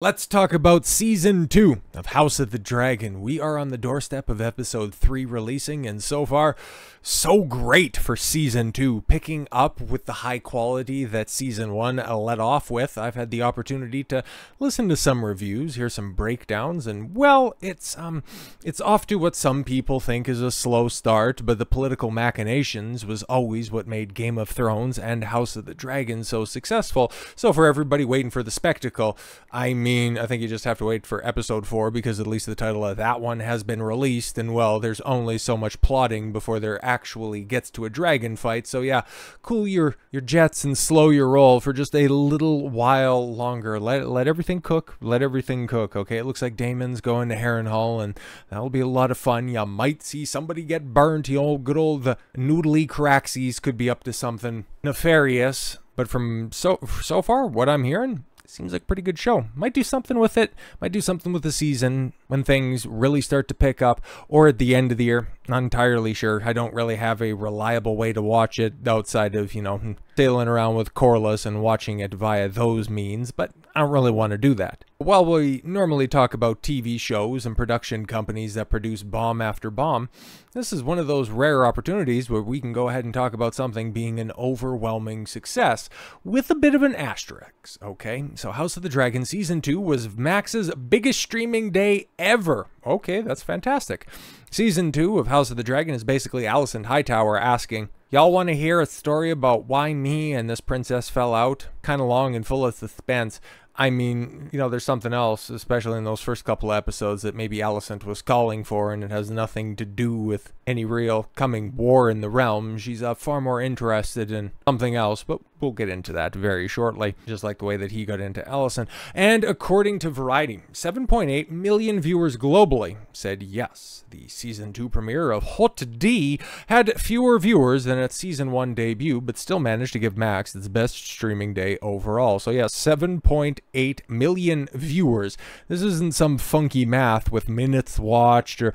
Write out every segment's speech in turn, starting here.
Let's talk about season two of House of the Dragon. We are on the doorstep of episode three releasing, and so far, so great for season two, picking up with the high quality that season one let off with. I've had the opportunity to listen to some reviews, hear some breakdowns, and well, it's um, it's off to what some people think is a slow start, but the political machinations was always what made Game of Thrones and House of the Dragon so successful. So for everybody waiting for the spectacle, I mean mean, I think you just have to wait for episode four because at least the title of that one has been released, and well, there's only so much plotting before there actually gets to a dragon fight. So yeah, cool your your jets and slow your roll for just a little while longer. Let let everything cook. Let everything cook. Okay, it looks like Daemon's going to Harrenhal, and that'll be a lot of fun. You might see somebody get burnt. You old good old the noodly Caraxes could be up to something nefarious. But from so so far, what I'm hearing, seems like a pretty good show. Might do something with it. Might do something with the season when things really start to pick up or at the end of the year. Not entirely sure. I don't really have a reliable way to watch it outside of, you know, sailing around with Corlys and watching it via those means, but I don't really want to do that. While we normally talk about TV shows and production companies that produce bomb after bomb, this is one of those rare opportunities where we can go ahead and talk about something being an overwhelming success with a bit of an asterisk, okay? So House of the Dragon Season 2 was Max's biggest streaming day ever. Okay, that's fantastic. Season 2 of House of the Dragon is basically Alicent Hightower asking, Y'all want to hear a story about why me and this princess fell out? Kind of long and full of suspense. I mean, you know, there's something else, especially in those first couple episodes, that maybe Alicent was calling for, and it has nothing to do with any real coming war in the realm. She's uh, far more interested in something else, but we'll get into that very shortly, just like the way that he got into Alicent. And according to Variety, 7.8 million viewers globally said yes. The season 2 premiere of Hot D had fewer viewers than its season 1 debut, but still managed to give Max its best streaming day overall. So, yeah, 7.8 million viewers. This isn't some funky math with minutes watched or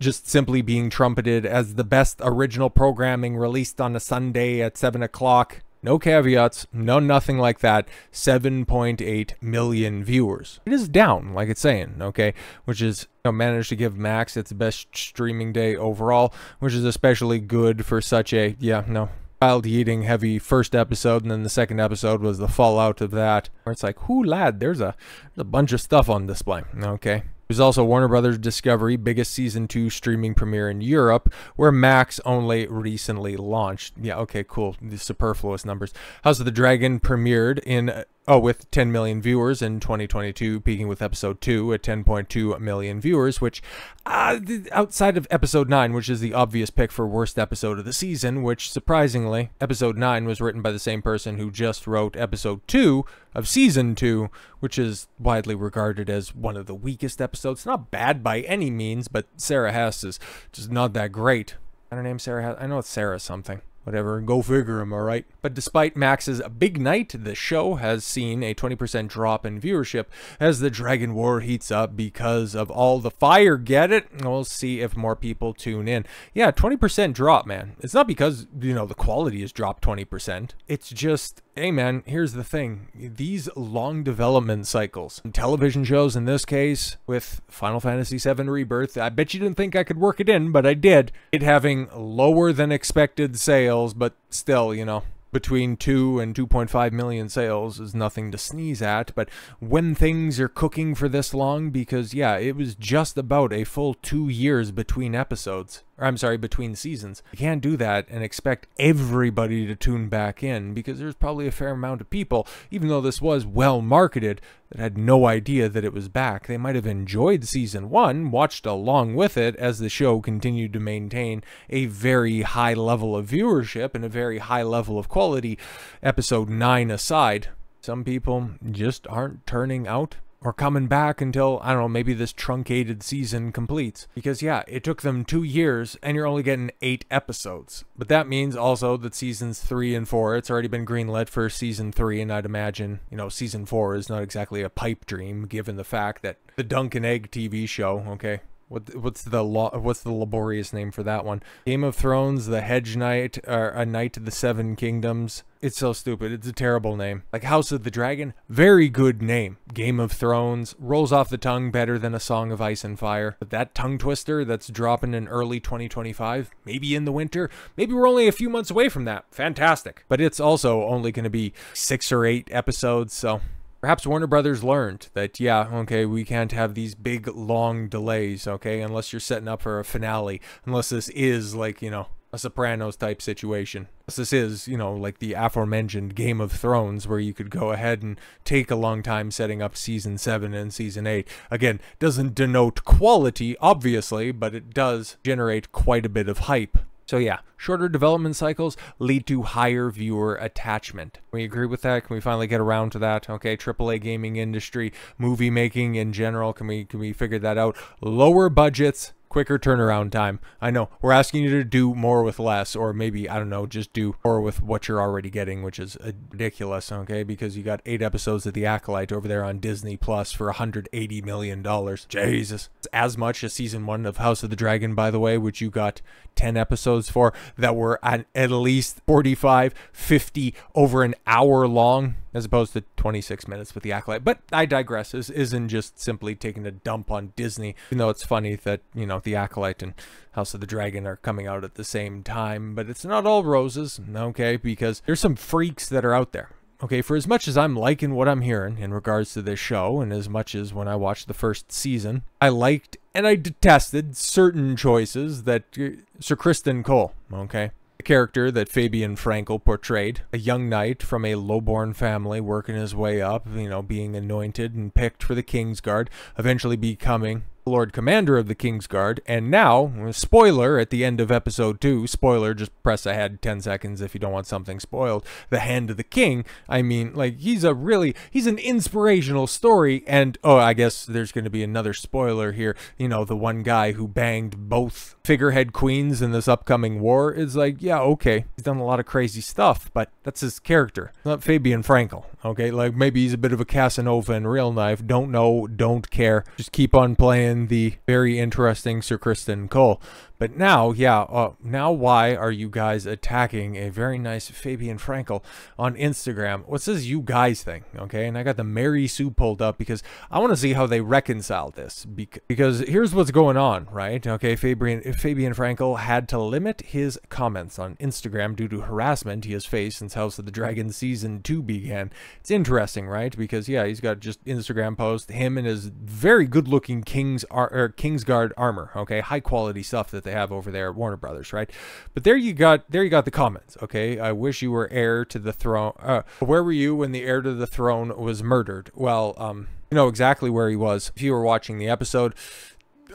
just simply being trumpeted as the best original programming released on a Sunday at 7 o'clock. No caveats, no nothing like that. 7.8 million viewers. It is down, like it's saying, okay? Which is you know, managed to give Max its best streaming day overall, which is especially good for such a, yeah, no, child eating heavy first episode, and then the second episode was the fallout of that, where it's like, whoo, lad, there's a, there's a bunch of stuff on display, okay? It was also Warner Brothers Discovery biggest season 2 streaming premiere in Europe, where Max only recently launched. Yeah, okay, cool. The superfluous numbers. House of the Dragon premiered in Oh, with 10 million viewers in 2022, peaking with episode 2 at 10.2 million viewers, which, uh, outside of episode 9, which is the obvious pick for worst episode of the season, which, surprisingly, episode 9 was written by the same person who just wrote episode 2 of season 2, which is widely regarded as one of the weakest episodes. So it's not bad by any means, but Sara Hess is just not that great. I don't name Sara Hess. I know it's Sarah something. Whatever, go figure, am alright? But despite Max's big night, the show has seen a 20% drop in viewership as the Dragon War heats up because of all the fire. Get it? We'll see if more people tune in. Yeah, 20% drop, man. It's not because, you know, the quality has dropped 20%. It's just Hey man, here's the thing. These long development cycles, television shows in this case, with Final Fantasy VII Rebirth, I bet you didn't think I could work it in, but I did. It having lower than expected sales, but still, you know, between 2 and 2.5 million sales is nothing to sneeze at, but when things are cooking for this long, because yeah, it was just about a full two years between episodes, or I'm sorry, between seasons. You can't do that and expect everybody to tune back in, because there's probably a fair amount of people, even though this was well marketed, that had no idea that it was back. They might have enjoyed season one, watched along with it as the show continued to maintain a very high level of viewership and a very high level of quality, episode 9 aside. Some people just aren't turning out or coming back until, I don't know, maybe this truncated season completes. Because, yeah, it took them two years and you're only getting eight episodes. But that means also that seasons three and four, it's already been greenlit for season three, and I'd imagine, you know, season four is not exactly a pipe dream given the fact that the Dunk and Egg TV show, okay, What what's the law? What's the laborious name for that one? Game of Thrones, the Hedge Knight, or a Knight of the Seven Kingdoms. It's so stupid. It's a terrible name. Like House of the Dragon, very good name. Game of Thrones rolls off the tongue better than a Song of Ice and Fire. But that tongue twister that's dropping in early 2025, maybe in the winter, maybe we're only a few months away from that. Fantastic. But it's also only going to be six or eight episodes, so Perhaps Warner Brothers learned that, yeah, okay, we can't have these big, long delays, okay, unless you're setting up for a finale, unless this is like, you know, a Sopranos type situation. This is, you know, like the aforementioned Game of Thrones, where you could go ahead and take a long time setting up season 7 and season 8. Again, doesn't denote quality, obviously, but it does generate quite a bit of hype. So yeah, shorter development cycles lead to higher viewer attachment. We agree with that? Can we finally get around to that? Okay, AAA gaming industry, movie making in general, can we can we figure that out? Lower budgets, quicker turnaround time. I know we're asking you to do more with less, or maybe, I don't know, just do more with what you're already getting, which is ridiculous, okay? Because you got eight episodes of The Acolyte over there on Disney Plus for $180 million. Jesus. As much as season one of House of the Dragon, by the way, which you got 10 episodes for that were at, at least 45, 50, over an hour long as opposed to 26 minutes with the acolyte. But I digress. This isn't just simply taking a dump on Disney, even though it's funny that, you know, the acolyte and House of the Dragon are coming out at the same time. But it's not all roses, okay, because there's some freaks that are out there. Okay, for as much as I'm liking what I'm hearing in regards to this show, and as much as when I watched the first season, I liked and I detested certain choices that uh, Ser Criston Cole, okay? The character that Fabien Frankel portrayed, a young knight from a lowborn family working his way up, you know, being anointed and picked for the Kingsguard, eventually becoming Lord Commander of the Kingsguard, and now, spoiler at the end of episode 2, spoiler, just press ahead 10 seconds if you don't want something spoiled, the Hand of the King, I mean, like, he's a really, he's an inspirational story, and, oh, I guess there's going to be another spoiler here, you know, the one guy who banged both figurehead queens in this upcoming war is like, yeah, okay, he's done a lot of crazy stuff, but that's his character, not Fabien Frankel, okay, like, maybe he's a bit of a Casanova in real life, don't know, don't care, just keep on playing the very interesting Ser Criston Cole. But now, yeah, uh, now why are you guys attacking a very nice Fabien Frankel on Instagram? What's this you guys thing? Okay, and I got the Mary Sue pulled up because I want to see how they reconcile this. Because here's what's going on, right? Okay, Fabien Fabien Frankel had to limit his comments on Instagram due to harassment he has faced since House of the Dragon season two began. It's interesting, right? Because yeah, he's got just Instagram post him and his very good-looking King's ar- or Kingsguard armor. Okay, high quality stuff that they have over there at Warner Brothers, right? But there you got there you got the comments. Okay, I wish you were heir to the throne. Uh, where were you when the heir to the throne was murdered? Well, um, you know exactly where he was. If you were watching the episode,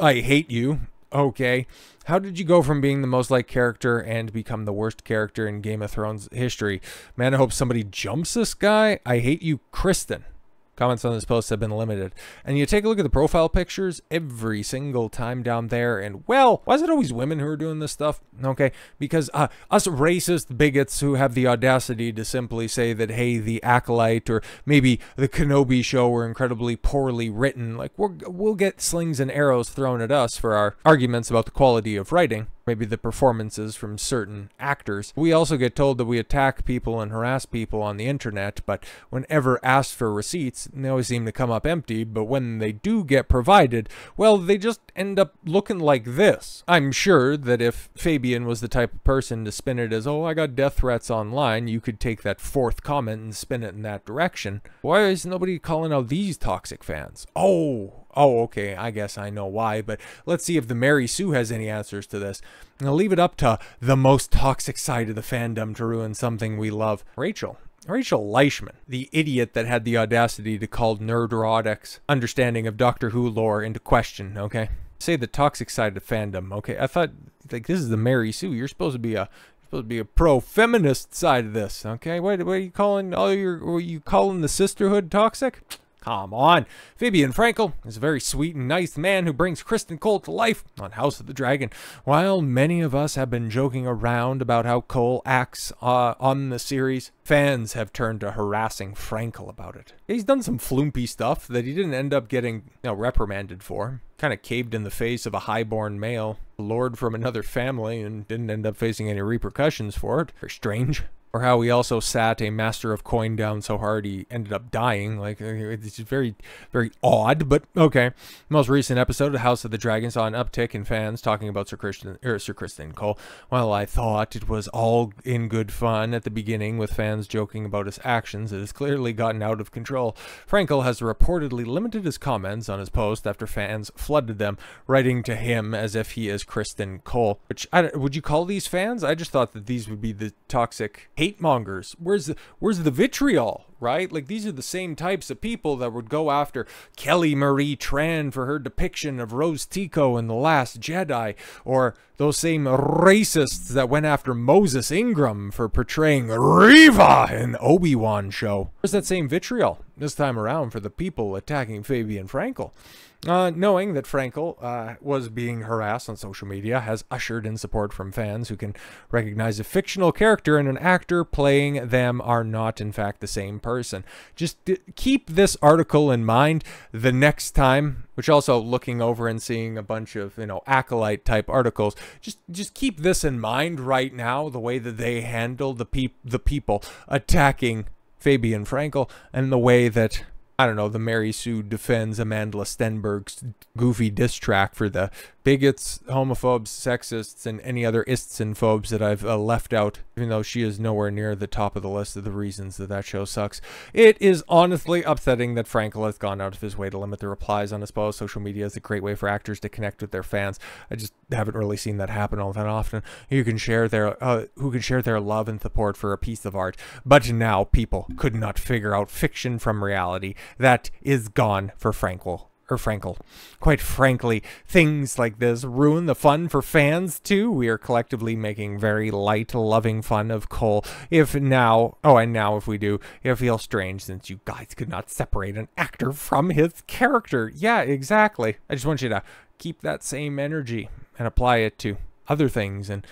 I hate you. Okay. How did you go from being the most liked character and become the worst character in Game of Thrones history? Man, I hope somebody jumps this guy. I hate you, Criston. Comments on this post have been limited. And you take a look at the profile pictures every single time down there, and well, why is it always women who are doing this stuff? Okay, because uh, us racist bigots who have the audacity to simply say that, hey, the Acolyte or maybe the Kenobi show were incredibly poorly written, like we'll, we'll get slings and arrows thrown at us for our arguments about the quality of writing maybe the performances from certain actors. We also get told that we attack people and harass people on the internet, but whenever asked for receipts, they always seem to come up empty, but when they do get provided, well, they just end up looking like this. I'm sure that if Fabien was the type of person to spin it as, oh, I got death threats online, you could take that fourth comment and spin it in that direction. Why is nobody calling out these toxic fans? Oh, Oh, okay, I guess I know why, but let's see if the Mary Sue has any answers to this. I'll leave it up to the most toxic side of the fandom to ruin something we love. Rachel. Rachel Leishman, the idiot that had the audacity to call Nerdrotic's understanding of Doctor Who lore into question, okay? Say the toxic side of fandom, okay? I thought, like, this is the Mary Sue. You're supposed to be a supposed to be a pro-feminist side of this, okay? What, what are you calling all your? Are you calling the sisterhood toxic? Come on. Fabien Frankel is a very sweet and nice man who brings Criston Cole to life on House of the Dragon. While many of us have been joking around about how Cole acts uh, on the series, fans have turned to harassing Frankel about it. He's done some flumpy stuff that he didn't end up getting you know, reprimanded for. Kind of caved in the face of a highborn male, lord from another family, and didn't end up facing any repercussions for it. Very strange or how he also sat a master of coin down so hard he ended up dying. Like uh, it's very, very odd, but okay. Most recent episode of House of the Dragon saw an uptick in fans talking about Ser Criston or Ser Criston Cole. While I thought it was all in good fun at the beginning with fans joking about his actions, it has clearly gotten out of control. Frankel has reportedly limited his comments on his post after fans flooded them, writing to him as if he is Criston Cole. Which I, would you call these fans? I just thought that these would be the toxic hate mongers. Where's the where's the vitriol, right? Like these are the same types of people that would go after Kelly Marie Tran for her depiction of Rose Tico in The Last Jedi, or those same racists that went after Moses Ingram for portraying Reva in Obi-Wan show. Where's that same vitriol this time around for the people attacking Fabien Frankel? Uh, knowing that Frankel uh, was being harassed on social media has ushered in support from fans who can recognize a fictional character and an actor playing them are not, in fact, the same person. Just keep this article in mind the next time, which also looking over and seeing a bunch of, you know, acolyte type articles, just just keep this in mind right now, the way that they handle the, peop- the people attacking Fabien Frankel and the way that I don't know, the Mary Sue defends Amanda Stenberg's goofy diss track for the bigots, homophobes, sexists, and any other ists and phobes that I've uh, left out, even though she is nowhere near the top of the list of the reasons that that show sucks. It is honestly upsetting that Frankel has gone out of his way to limit the replies on his posts. Social media is a great way for actors to connect with their fans. I just haven't really seen that happen all that often. You can share their, uh, who can share their love and support for a piece of art, but now people could not figure out fiction from reality. That is gone for Frankel or Frankel. Quite frankly, things like this ruin the fun for fans too. We are collectively making very light, loving fun of Cole. If now, oh, and now if we do, it feels strange since you guys could not separate an actor from his character. Yeah, exactly. I just want you to keep that same energy and apply it to other things and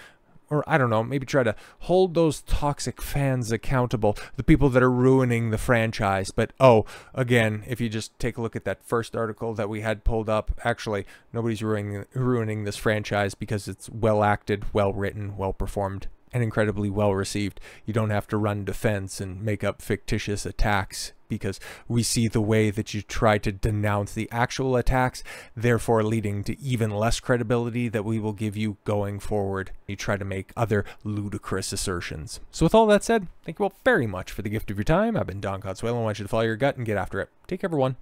or I don't know, maybe try to hold those toxic fans accountable, the people that are ruining the franchise. But oh, again, if you just take a look at that first article that we had pulled up, actually, nobody's ruining ruining this franchise because it's well acted, well written, well performed, and incredibly well received. You don't have to run defense and make up fictitious attacks because we see the way that you try to denounce the actual attacks, therefore leading to even less credibility that we will give you going forward. You try to make other ludicrous assertions. So with all that said, thank you all very much for the gift of your time. I've been Don Khan Swaylo. I want you to follow your gut and get after it. Take care, everyone.